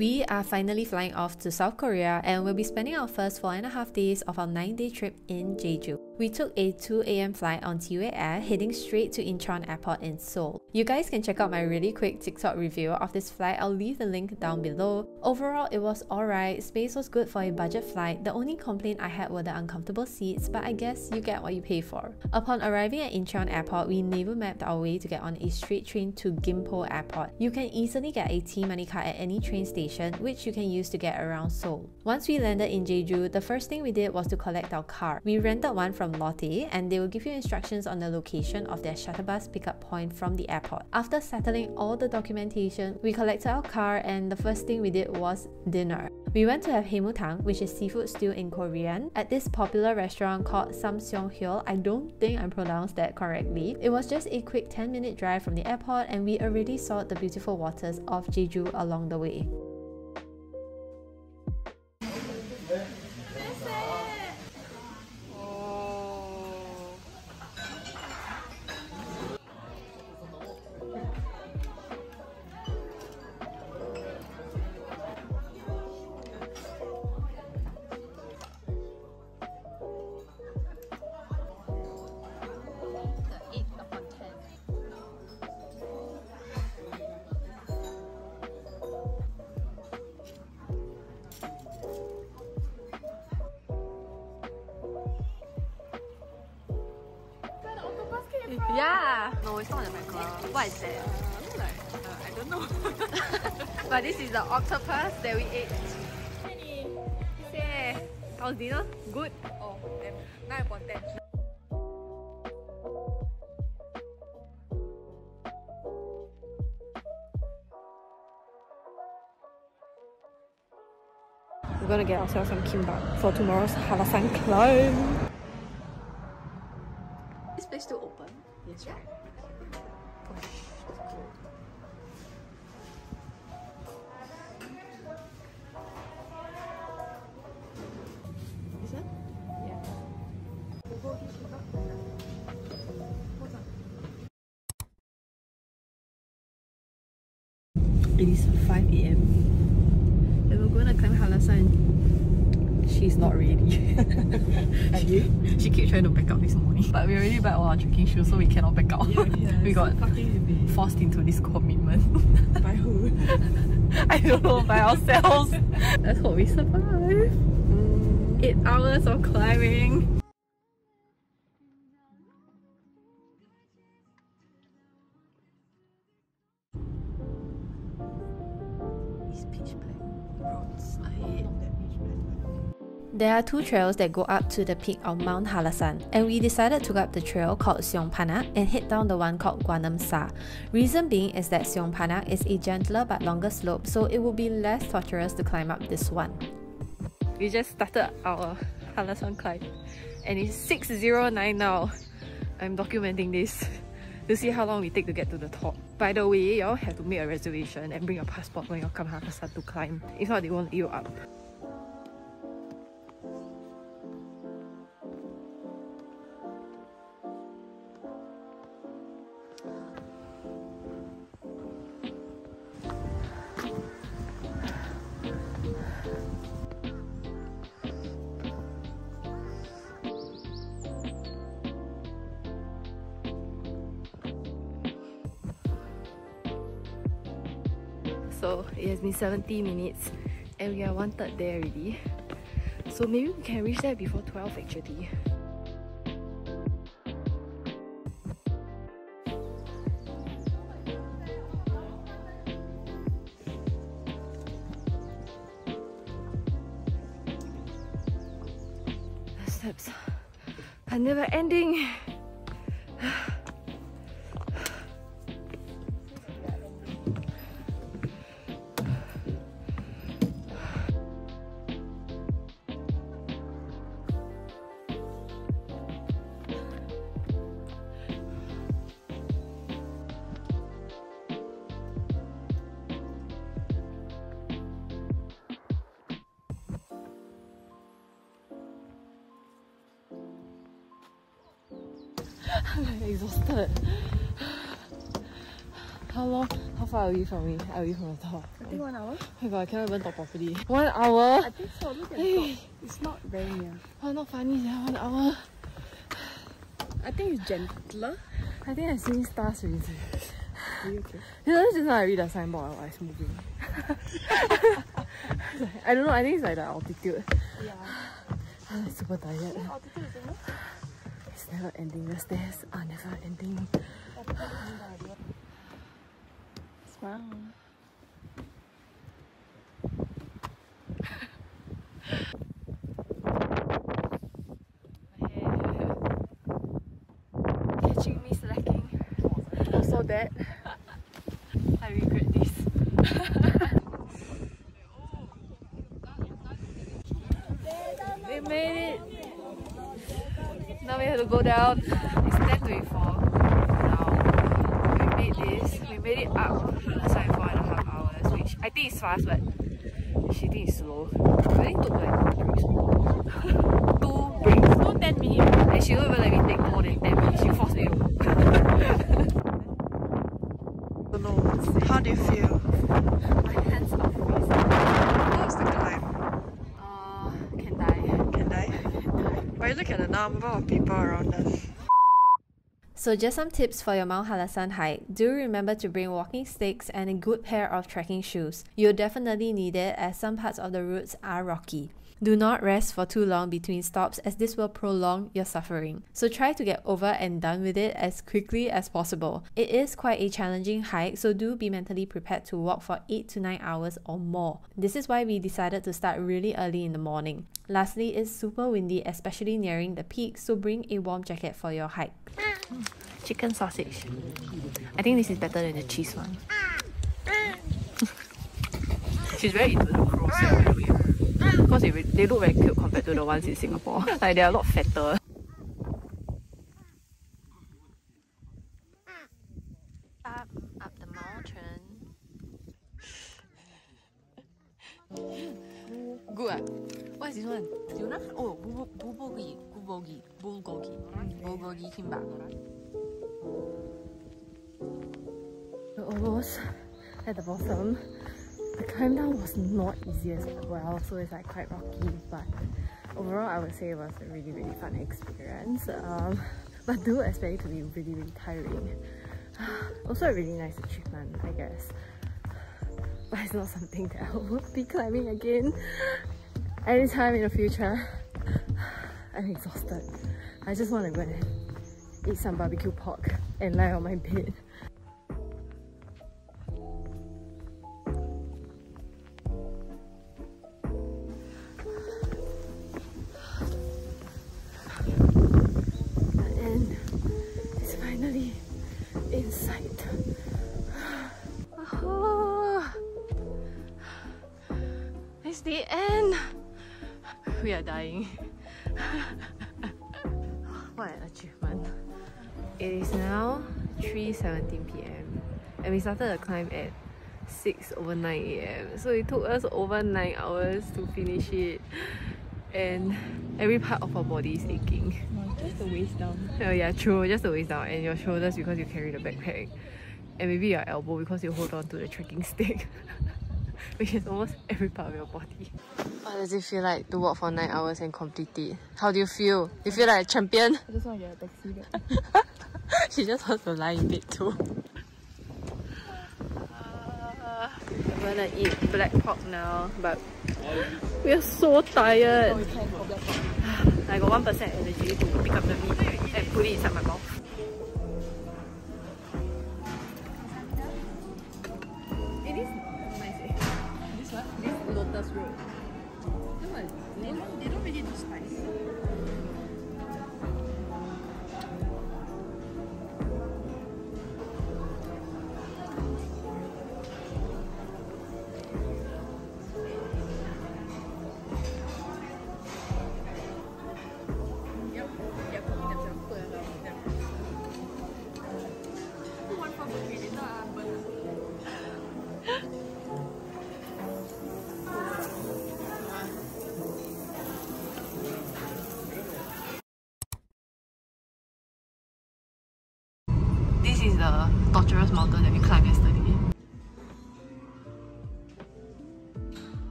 We are finally flying off to South Korea and we'll be spending our first four and a half days of our 9 day trip in Jeju. We took a 2 am flight on T'way Air heading straight to Incheon Airport in Seoul. You guys can check out my really quick TikTok review of this flight, I'll leave the link down below. Overall, it was alright, space was good for a budget flight, the only complaint I had were the uncomfortable seats, but I guess you get what you pay for. Upon arriving at Incheon Airport, we Naver mapped our way to get on a straight train to Gimpo Airport. You can easily get a T-Money card at any train station, which you can use to get around Seoul. Once we landed in Jeju, the first thing we did was to collect our car. We rented one from Lotte and they will give you instructions on the location of their shuttle bus pickup point from the airport. After settling all the documentation, we collected our car and the first thing we did was dinner. We went to have haemutang, which is seafood stew in Korean, at this popular restaurant called Samseong-hyeol. I don't think I pronounced that correctly. It was just a quick 10 minute drive from the airport and we already saw the beautiful waters of Jeju along the way. Yeah. No, it's not the mackerel. What is that? Uh, like, uh, I don't know. but this is the octopus that we ate. Yeah. How's dinner? Good. oh, then 9 upon 10. We're gonna get ourselves some kimbap for tomorrow's Hallasan climb. This place still open? Yes, it? Is 5 am. And we're gonna climb Hallasan. She's not ready. Are you? she keeps trying to back out this morning. But we already bought all our trekking shoes so we cannot back out. we got forced into this commitment. By who? I don't know, by ourselves. Let's hope we survive. Mm. Eight hours of climbing. There are two trails that go up to the peak of Mount Hallasan, and we decided to go up the trail called Seongpanak and head down the one called Gwaneumsa. Reason being is that Seongpanak is a gentler but longer slope, so it will be less torturous to climb up this one. We just started our Hallasan climb, and it's 609 now. I'm documenting this to see how long we take to get to the top. By the way, y'all have to make a reservation and bring your passport when you come Hallasan to climb. If not, they won't let you up. So it has been 70 minutes and we are one third there already. So maybe we can reach there before 12 actually. Steps are never ending. How long? How far are we from me? Are we from the top? I think one hour. Oh my god, I cannot even talk properly. One hour? I think so. Look at the Hey, top. It's not very near. oh, not funny, yeah, one hour. I think it's gentler. I think I'm seeing stars already. Are you okay? You know, just now I read the signboard while it's moving. I don't know, I think it's like the altitude. Yeah. I'm super tired. Altitude is enough. It's never ending. The stairs are never ending. Smile. Catching me slacking. Also that. I regret this. we made it. Now we have to go down. It's 10.24 now. We made this. We made it up inside four and a half hours, which I think is fast, but she thinks it's slow. I think took like two breaks. two breaks. No, 10 minutes. And she don't even let me take more than 10 minutes. She forced me to. don't know what to say. How do you feel? My hands are freezing. How's the climb? Uh, can die. Can I? But you look at the number of people around us. So just some tips for your Mount Hallasan hike. Do remember to bring walking sticks and a good pair of trekking shoes. You'll definitely need it as some parts of the routes are rocky. Do not rest for too long between stops as this will prolong your suffering. So try to get over and done with it as quickly as possible. It is quite a challenging hike, so do be mentally prepared to walk for 8 to 9 hours or more. This is why we decided to start really early in the morning. Lastly, it's super windy, especially nearing the peak, so bring a warm jacket for your hike. Chicken sausage. I think this is better than the cheese one. She's very into the crows. yeah, by the way. Because they, they look very cute compared to the ones in Singapore. like they're a lot fatter. Up, up the mountain. Good. ah? What is this one? Tuna? Oh, bu- bu- bulgogi. Bulgogi. Bulgogi. Kimbap. Almost at the bottom. The climb down was not easy as well, so it's like quite rocky, but overall I would say it was a really really fun experience. Um, but do expect it to be really really tiring. Also a really nice achievement, I guess. But it's not something that I will be climbing again anytime in the future. I'm exhausted. I just want to go and eat some barbecue pork and lie on my bed. And it's finally in sight. Oh, it's the end. We are dying. What an achievement. It is now 3.17 pm and we started the climb at 6 over 9 am. So it took us over 9 hours to finish it and every part of our body is aching. Just the waist down. Oh yeah, true. Just the waist down and your shoulders because you carry the backpack. And maybe your elbow because you hold on to the trekking stick. Which is almost every part of your body. What does it feel like to walk for 9 hours and complete it? How do you feel? You feel like a champion? I just want to get a taxi back. she just wants to lie in bed too. Uh, We're gonna eat black pork now, but we are so tired. Oh, I got one percent energy to pick up the meat and put it inside my mouth. Torturous mountain that we climbed yesterday.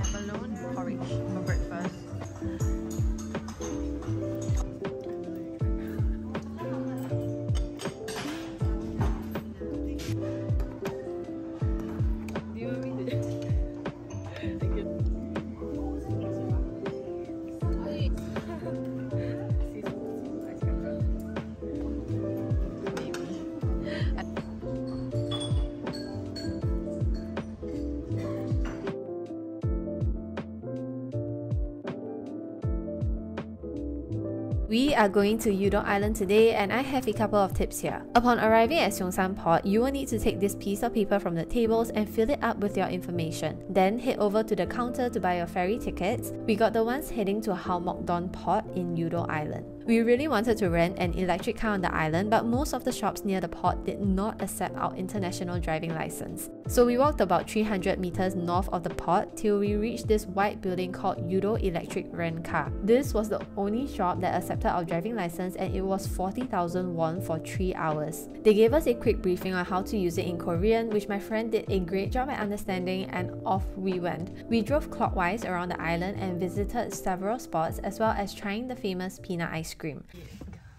Abalone porridge for breakfast. We are going to Udo Island today and I have a couple of tips here. Upon arriving at Seongsan Port, you will need to take this piece of paper from the tables and fill it up with your information. Then head over to the counter to buy your ferry tickets. We got the ones heading to Haumokdong Port in Udo Island. We really wanted to rent an electric car on the island, but most of the shops near the port did not accept our international driving license. So we walked about 300 meters north of the port till we reached this white building called Udo Electric Rent Car. This was the only shop that accepted our driving license and it was 40,000 won for 3 hours. They gave us a quick briefing on how to use it in Korean, which my friend did a great job at understanding and off we went. We drove clockwise around the island and visited several spots as well as trying the famous peanut ice cream.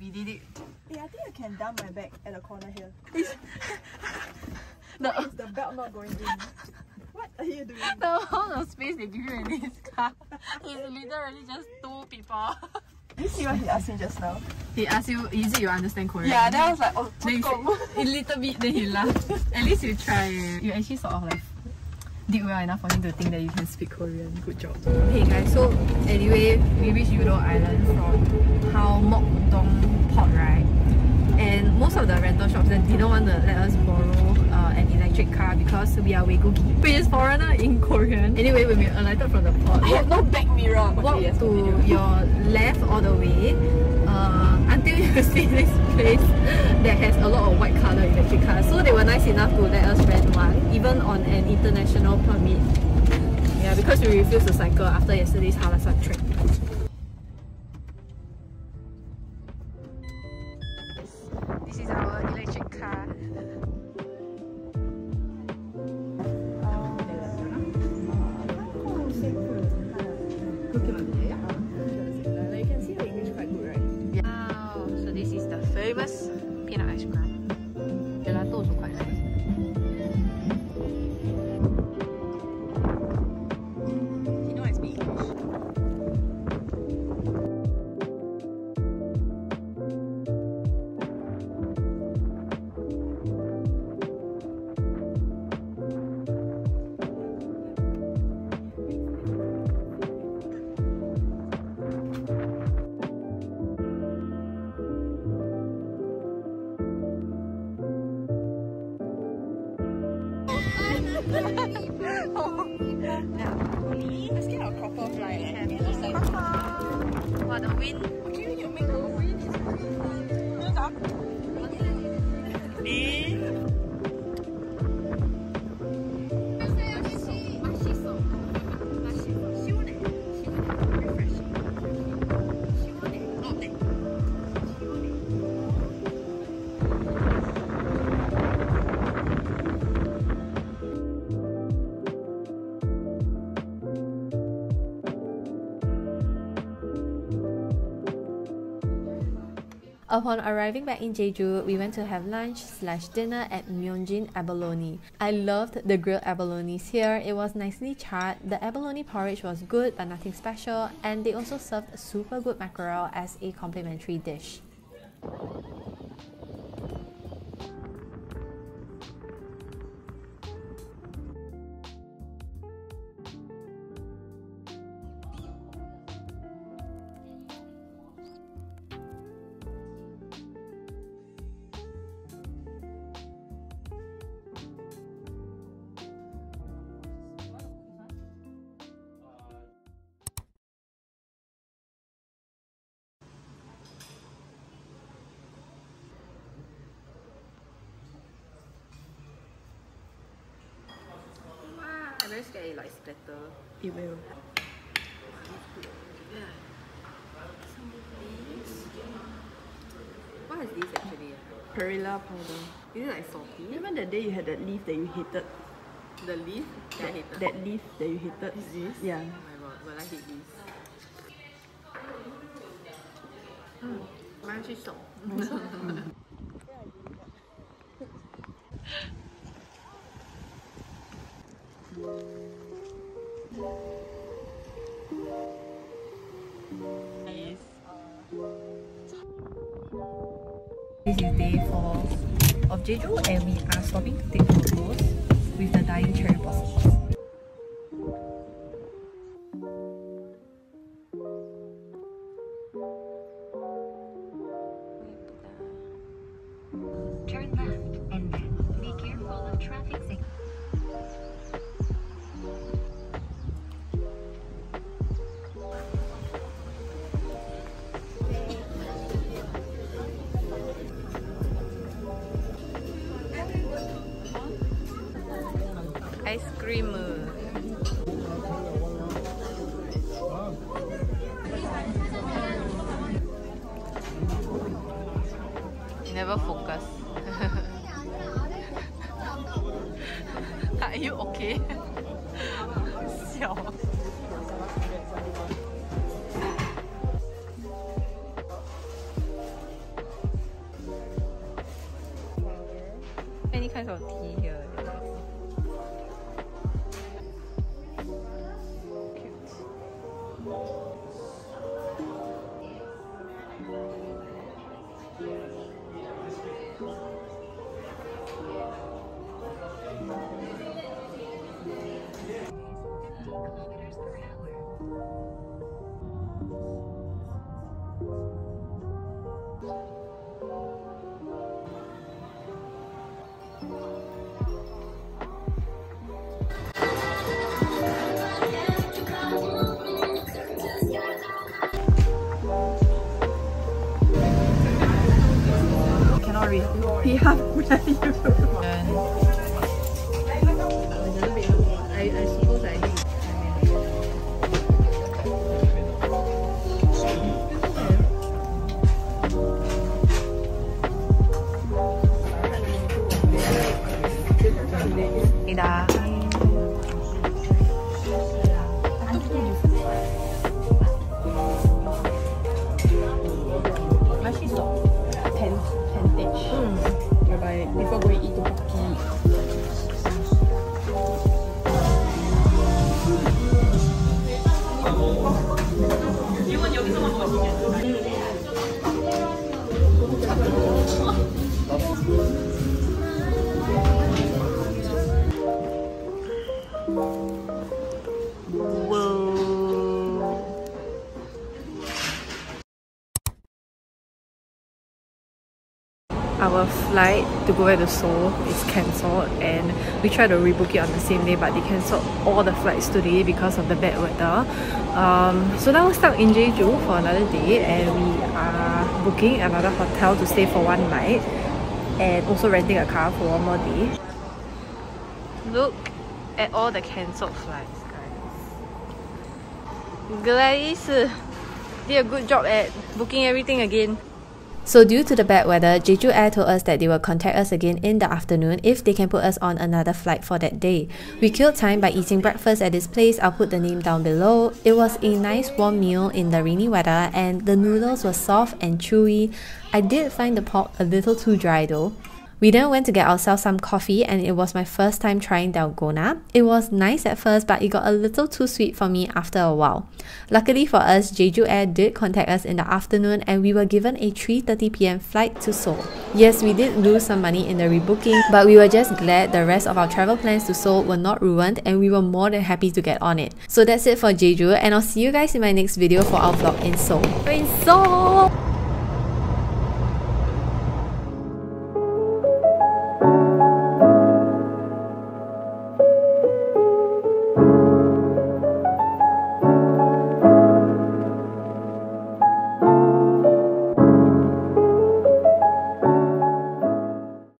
We did it. Yeah, I think I can dump my bag at the corner here. The, Why is the belt not going in? What are you doing? the amount of space they give you in this car is literally just two people. Did you see what he asked me just now? He asked you, is it you understand Korean? Yeah, then I was like, oh, Then he said, a little bit, then he laughed. At least you try. You actually sort of like did well enough for him to think that you can speak Korean. Good job. Hey guys, so anyway, we reached Udo Island from Hao Mok Dong Port, right? And most of the rental shops then didn't want to let us borrow uh, an electric car because we are Wegogi, which is foreigner in Korean. Anyway, when we alighted from the port, I have no back mirror. walk Okay, yes, to your left all the way uh, until you see this place that has a lot of white color electric cars. So they were nice enough to let us rent one, even on an international permit. Yeah, because we refused to cycle after yesterday's Hallasan trip. The famous peanut ice cream. Copper fly. Wow, the wind. Upon arriving back in Jeju, we went to have lunch slash dinner at Myeongjin Abalone. I loved the grilled abalones here. It was nicely charred. The abalone porridge was good but nothing special, and they also served super good mackerel as a complimentary dish. very scared it like splatter. It will. Yeah. What is this actually? Perilla powder. Is it like salty? Remember that day you had that leaf that you hated? The leaf that, that I hated? That leaf that you hated. Is this? Yeah. Oh my god, well I hate this. Mm. Why don't you stop? This is day 4 of Jeju and we are stopping to take photos with the dying cherry Read. He half ます。Our flight to go back to Seoul is cancelled and we tried to rebook it on the same day but they cancelled all the flights today because of the bad weather. Um, so now we're stuck in Jeju for another day and we are booking another hotel to stay for one night and also renting a car for one more day. Look at all the cancelled flights guys. Gladys uh, did a good job at booking everything again. So due to the bad weather, Jeju Air told us that they will contact us again in the afternoon if they can put us on another flight for that day. We killed time by eating breakfast at this place, I'll put the name down below. It was a nice warm meal in the rainy weather and the noodles were soft and chewy. I did find the pork a little too dry though. We then went to get ourselves some coffee and it was my first time trying Dalgona. It was nice at first but it got a little too sweet for me after a while. Luckily for us, Jeju Air did contact us in the afternoon and we were given a 3.30pm flight to Seoul. Yes, we did lose some money in the rebooking but we were just glad the rest of our travel plans to Seoul were not ruined and we were more than happy to get on it. So that's it for Jeju and I'll see you guys in my next video for our vlog in Seoul. We're in Seoul!